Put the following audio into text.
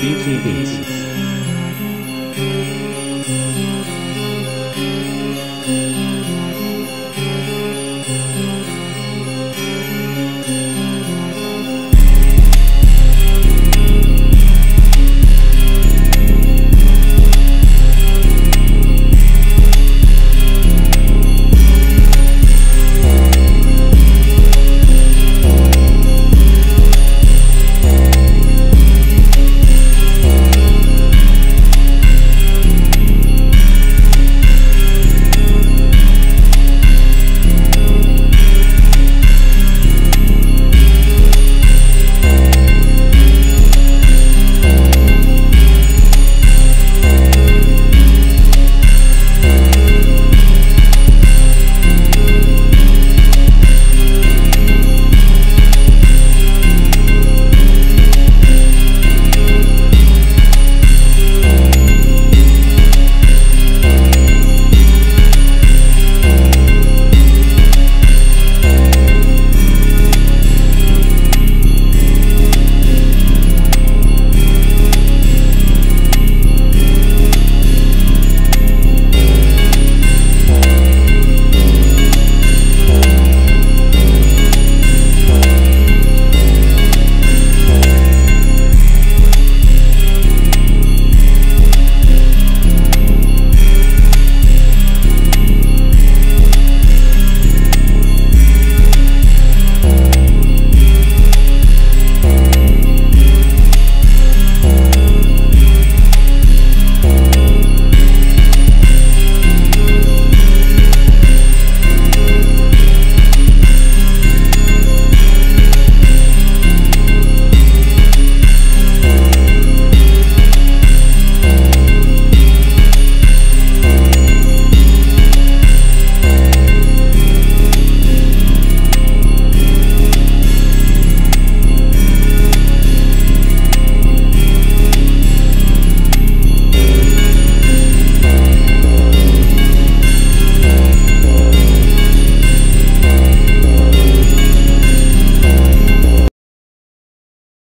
BTV.